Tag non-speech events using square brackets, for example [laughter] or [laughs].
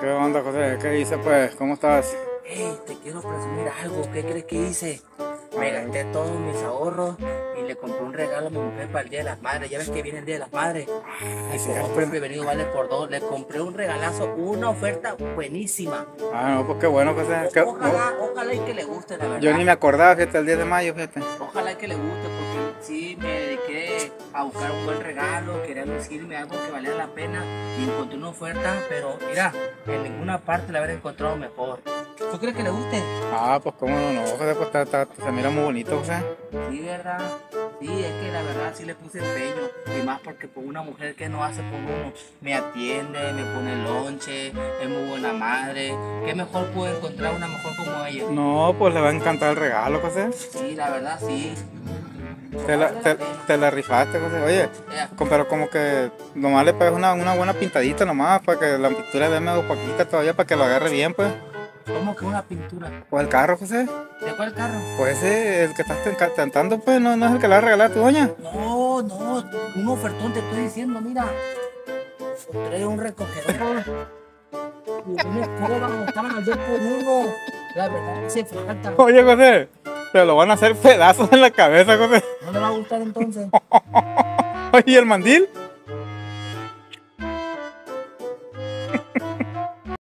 ¿Qué onda, José? ¿Qué dice, pues? ¿Cómo estás? Hey, te quiero presumir algo. ¿Qué crees que hice? Me gasté todos mis ahorros le compré un regalo a mi mujer para el Día de las Madres. Ya ves que viene el Día de las Madres. Ah, Y sí, como pues. siempre venido vale por dos. Le compré un regalazo, una oferta buenísima. Ah, no, pues qué bueno, José. Qué- Ojalá, ojalá y que le guste, la verdad. Yo ni me acordaba, fíjate, el 10 de mayo, fíjate. Ojalá y que le guste porque sí me dediqué a buscar un buen regalo, quería lucirme algo que valiera la pena y encontré una oferta, pero mira, en ninguna parte la habré encontrado mejor. ¿Tú crees que le guste? Ah, pues cómo no, no, José, pues está, está- se mira muy bonito, José. Sí, ¿verdad? Sí, es que la verdad sí le puse empeño. Y más porque por una mujer que no hace por uno, me atiende, me pone lonche, es muy buena madre. ¿Qué mejor puedo encontrar una mejor como ella? No, pues le va a encantar el regalo, José. Sí, la verdad sí. Te la, te, la rifaste, José. Oye, com- pero como que nomás le pegas una, una buena pintadita nomás para que la pintura vea medio poquita todavía para que lo agarre bien, pues. ¿Cómo que una pintura? Pues el carro, José. ¿De cuál carro? Pues ese, el que estás cantando, pues no, no es el que le va a regalar a tu doña. No, no, un ofertón te estoy diciendo, mira. Trae un recogedor. [laughs] Y una escoba, estaban al por. La verdad hace falta. Oye, José, te lo van a hacer pedazos en la cabeza, José. ¿No le va a gustar entonces? [laughs] Oye, ¿y el mandil?